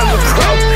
I'm a crook.